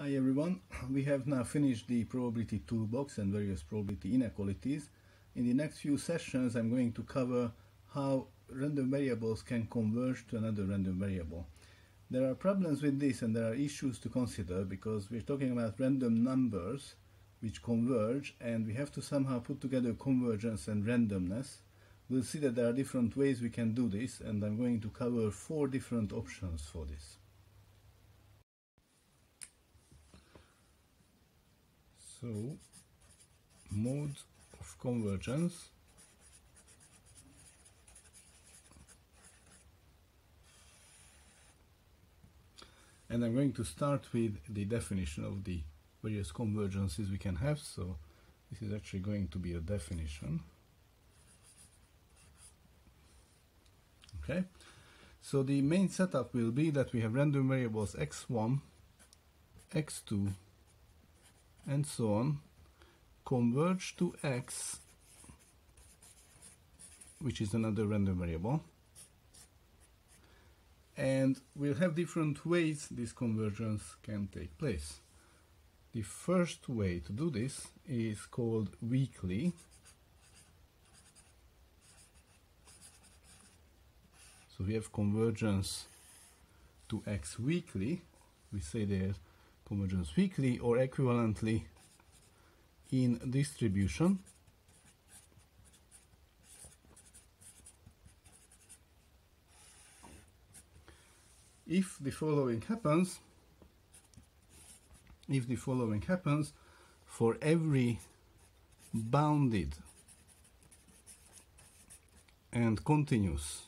Hi everyone, we have now finished the probability toolbox and various probability inequalities. In the next few sessions I'm going to cover how random variables can converge to another random variable. There are problems with this and there are issues to consider because we're talking about random numbers which converge and we have to somehow put together convergence and randomness. We'll see that there are different ways we can do this and I'm going to cover four different options for this. So, mode of convergence. And I'm going to start with the definition of the various convergences we can have. So this is actually going to be a definition. Okay. So the main setup will be that we have random variables x1 x2 and so on converge to x which is another random variable and we'll have different ways this convergence can take place. The first way to do this is called weakly. So we have convergence to x weakly. We say there convergence weakly or equivalently in distribution. If the following happens, if the following happens, for every bounded and continuous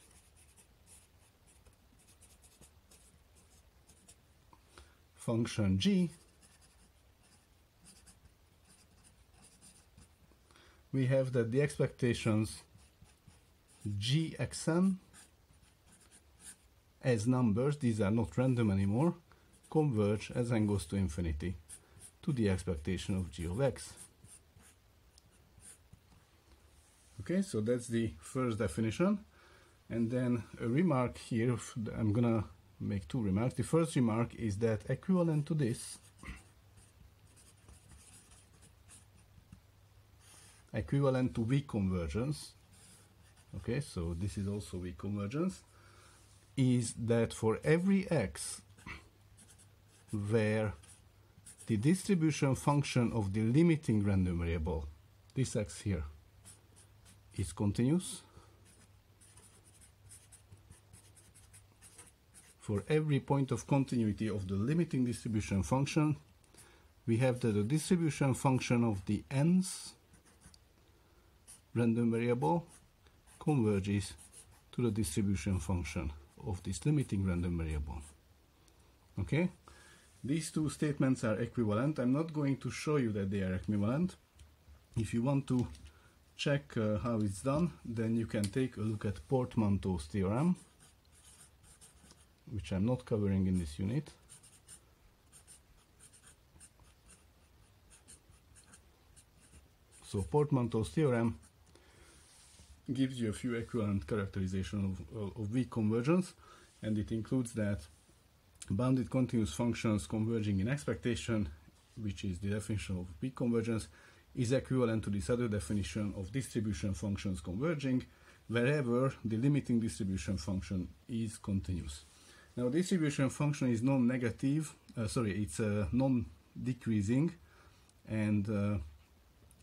function g, we have that the expectations gxn as numbers, these are not random anymore, converge as n goes to infinity to the expectation of g of x. Okay, so that's the first definition. And then a remark here, I'm gonna make two remarks. The first remark is that equivalent to this, equivalent to weak convergence, okay, so this is also weak convergence, is that for every x where the distribution function of the limiting random variable, this x here, is continuous, for every point of continuity of the limiting distribution function, we have that the distribution function of the n's random variable converges to the distribution function of this limiting random variable. Okay, these two statements are equivalent. I'm not going to show you that they are equivalent. If you want to check uh, how it's done, then you can take a look at Portmanteau's theorem, which I'm not covering in this unit. So Portmanteau's theorem gives you a few equivalent characterization of, of weak convergence and it includes that bounded continuous functions converging in expectation which is the definition of weak convergence is equivalent to this other definition of distribution functions converging wherever the limiting distribution function is continuous. Now distribution function is non-negative, uh, sorry, it's uh, non-decreasing and uh,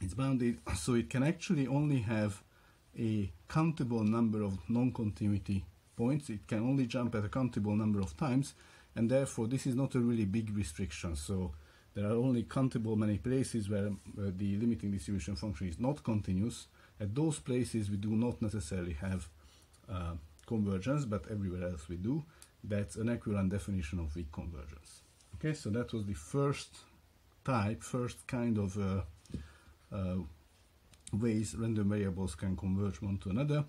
it's bounded so it can actually only have a countable number of non-continuity points. It can only jump at a countable number of times, and therefore this is not a really big restriction. So there are only countable many places where uh, the limiting distribution function is not continuous. At those places we do not necessarily have uh, convergence, but everywhere else we do. That's an equivalent definition of weak convergence. Okay, so that was the first type, first kind of uh, uh ways random variables can converge one to another.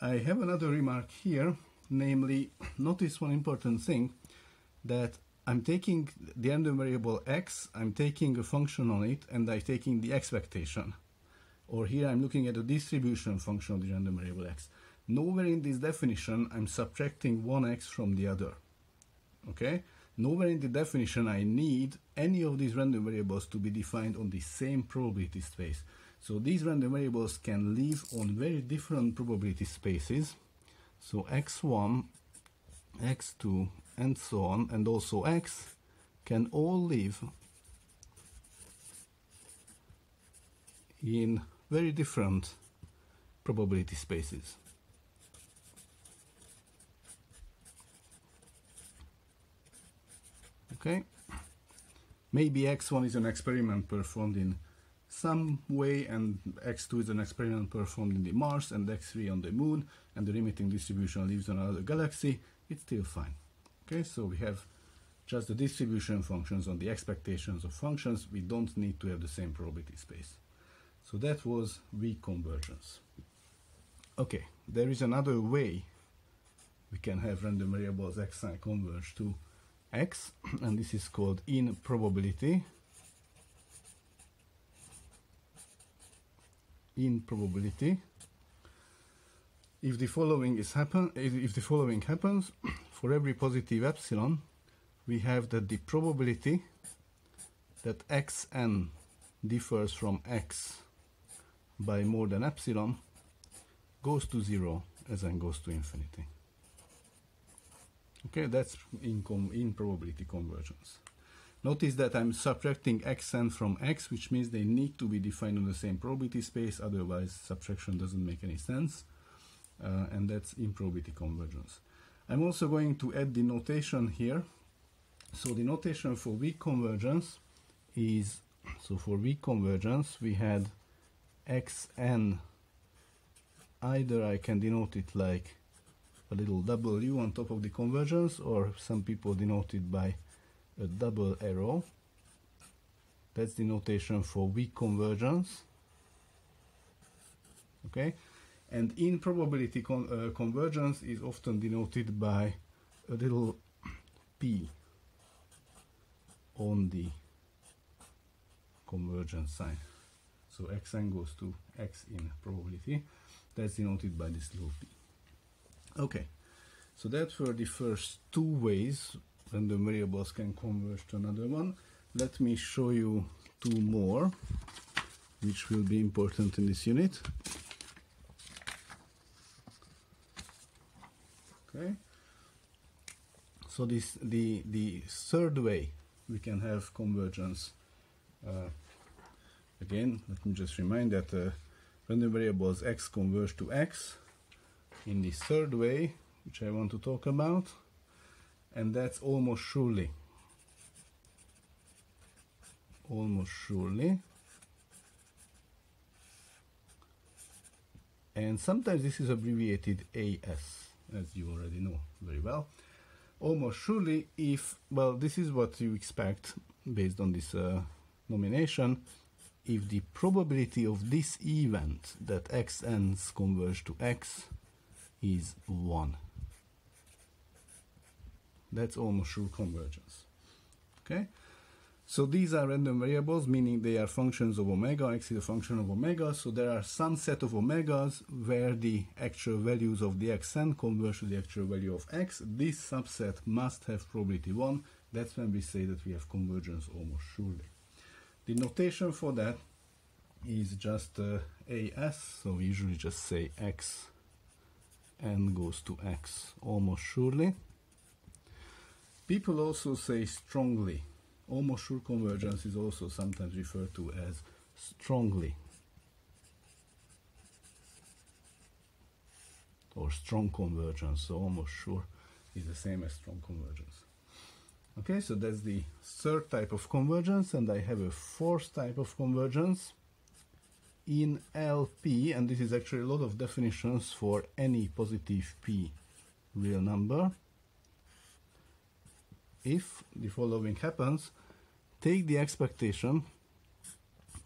I have another remark here, namely, notice one important thing, that I'm taking the random variable x, I'm taking a function on it, and I'm taking the expectation. Or here I'm looking at the distribution function of the random variable x. Nowhere in this definition I'm subtracting one x from the other. Okay? Nowhere in the definition I need any of these random variables to be defined on the same probability space. So these random variables can live on very different probability spaces. So x1, x2, and so on, and also x can all live in very different probability spaces. Okay, maybe x1 is an experiment performed in some way and x2 is an experiment performed in the Mars and x3 on the moon and the limiting distribution lives on another galaxy, it's still fine. Okay, so we have just the distribution functions on the expectations of functions. We don't need to have the same probability space. So that was weak convergence. Okay, there is another way we can have random variables xi converge to x, and this is called in probability in probability If the following is happen, if the following happens, for every positive epsilon, we have that the probability that xn differs from x by more than epsilon goes to zero as n goes to infinity. Okay, that's in, in probability convergence. Notice that I'm subtracting xn from x, which means they need to be defined on the same probability space, otherwise subtraction doesn't make any sense. Uh, and that's in probability convergence. I'm also going to add the notation here. So the notation for weak convergence is, so for weak convergence, we had xn, either I can denote it like a little W on top of the convergence or some people denote it by a double arrow. That's the notation for weak convergence. Okay, and in probability con uh, convergence is often denoted by a little p on the convergence sign. So xn goes to x in probability. That's denoted by this little p. Okay, so that were the first two ways random variables can converge to another one. Let me show you two more, which will be important in this unit. Okay. So this the the third way we can have convergence. Uh, again, let me just remind that uh, random variables x converge to x in the third way, which I want to talk about, and that's almost surely. Almost surely. And sometimes this is abbreviated AS, as you already know very well. Almost surely if, well, this is what you expect based on this uh, nomination, if the probability of this event that xn's converge to x is 1. That's almost sure convergence. Okay? So these are random variables, meaning they are functions of omega, x is a function of omega, so there are some set of omegas where the actual values of the xn converge to the actual value of x. This subset must have probability 1. That's when we say that we have convergence almost surely. The notation for that is just uh, as, so we usually just say x n goes to x almost surely. People also say strongly. Almost sure convergence is also sometimes referred to as strongly or strong convergence. So almost sure is the same as strong convergence. Okay, so that's the third type of convergence, and I have a fourth type of convergence in LP, and this is actually a lot of definitions for any positive P real number, if the following happens, take the expectation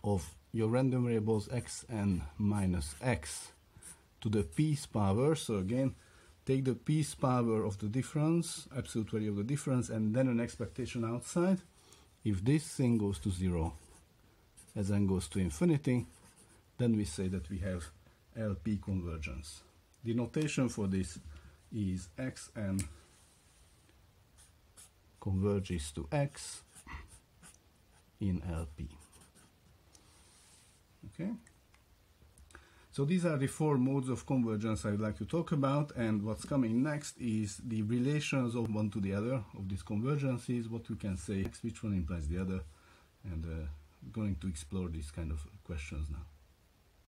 of your random variables xn minus x to the p's power. So again, take the p's power of the difference, absolute value of the difference, and then an expectation outside. If this thing goes to zero, as n goes to infinity, then we say that we have LP convergence. The notation for this is xn converges to X in LP. Okay. So these are the four modes of convergence I would like to talk about and what's coming next is the relations of one to the other of these convergences, what we can say, which one implies the other and uh, going to explore these kind of questions now.